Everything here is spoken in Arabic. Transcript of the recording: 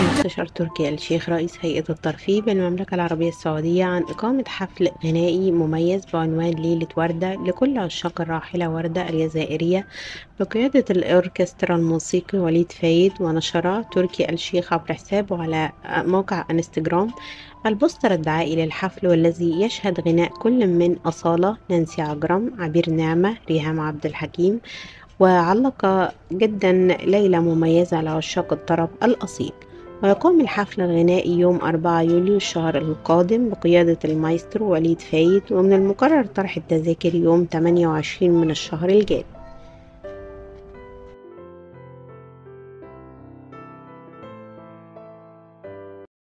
المستشار تركي الشيخ رئيس هيئة الترفيه بالمملكة العربية السعودية عن إقامة حفل غنائي مميز بعنوان ليلة وردة لكل عشاق الراحلة وردة الجزائرية بقيادة الأوركسترا الموسيقي وليد فايد ونشر تركي الشيخ عبر حسابه على موقع انستجرام البوستر الدعائي للحفل والذي يشهد غناء كل من أصالة نانسي عجرم عبير نعمة ريهام عبد الحكيم وعلق جدا ليلة مميزة لعشاق الطرب الأصيل ويقام الحفل الغنائي يوم 4 يوليو الشهر القادم بقيادة المايسترو وليد فايد ومن المقرر طرح التذاكر يوم 28 من الشهر الجاري.